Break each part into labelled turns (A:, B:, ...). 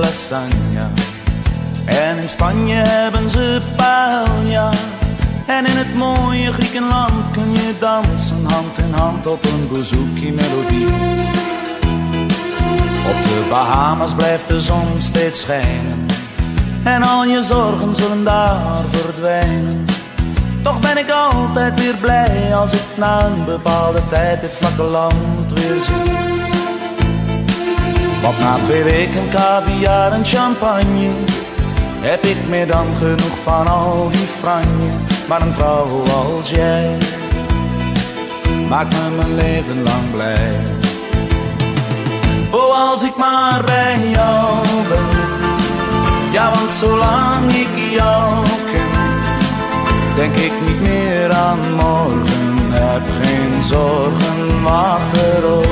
A: lasagna. En in Spanje hebben ze paella. En in het mooie Griekenland kun je dansen hand in hand op een bouzouki melodie. Op de Bahamas blijft de zon steeds schijnen. En al je zorgen zullen daar verdwijnen. Toch ben ik altijd weer blij als ik na een bepaalde tijd dit vlakke land weer zie. Want na twee weken caviar en champagne heb ik meer dan genoeg van al die franje. Maar een vrouw als jij maakt me mijn leven lang blij. Oh, als ik maar bij jou ben, ja, want zolang ik jou ken, denk ik niet meer aan morgen. Heb geen zorgen wat er ook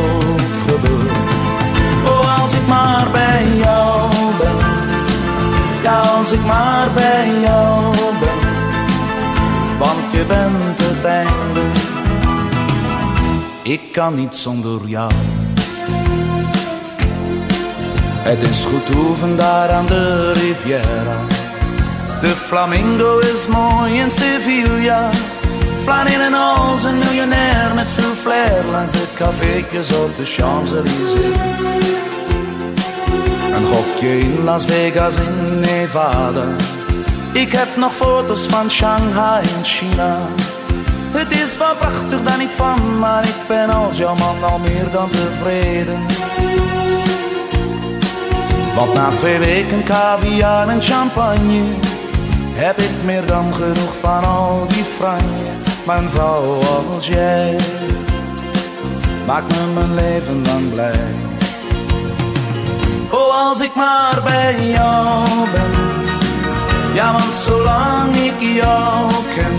A: als ik maar bij jou ben, want je bent het einde. Ik kan niet zonder jou. Het is goed oefen daar aan de Riviera. De flamingo is mooi in Sevilla. Flanin en als een miljonair met veel flair langs de cafeetjes op de Champs-Élysées. Een hokje in Las Vegas in Nevada. Ik heb nog foto's van Shanghai in China. Het is wel prachtig, daar niet van, maar ik ben als jouw man al meer dan tevreden. Want na twee weken caviar en champagne heb ik meer dan genoeg van al die franje. Mijn vrouw als jij maakt me mijn leven lang blij. Oh, als ik maar bij jou ben, ja, want zolang ik jou ken,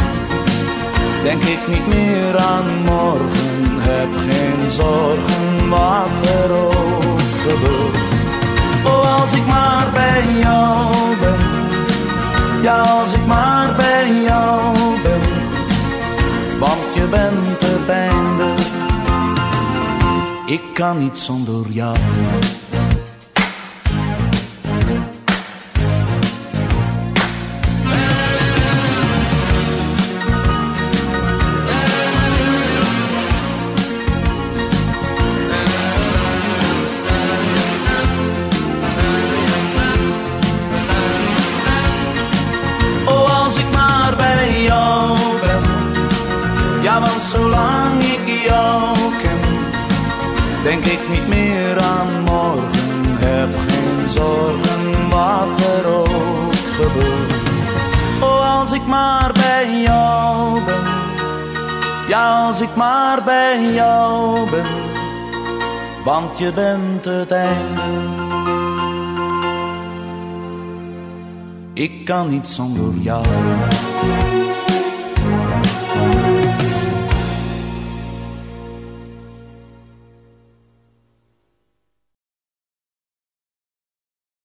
A: denk ik niet meer aan morgen. Heb geen zorgen wat er ook gebeurt. Oh, als ik maar bij jou ben. Ja, als ik maar bij jou ben. Want je bent het einde. Ik kan niet zonder jou. Want zolang ik jou ken, denk ik niet meer aan morgen. Heb geen zorgen wat er ook gebeurt. Oh, als ik maar bij jou ben. Ja, als ik maar bij jou ben. Want je bent het einde. Ik kan niet zonder jou.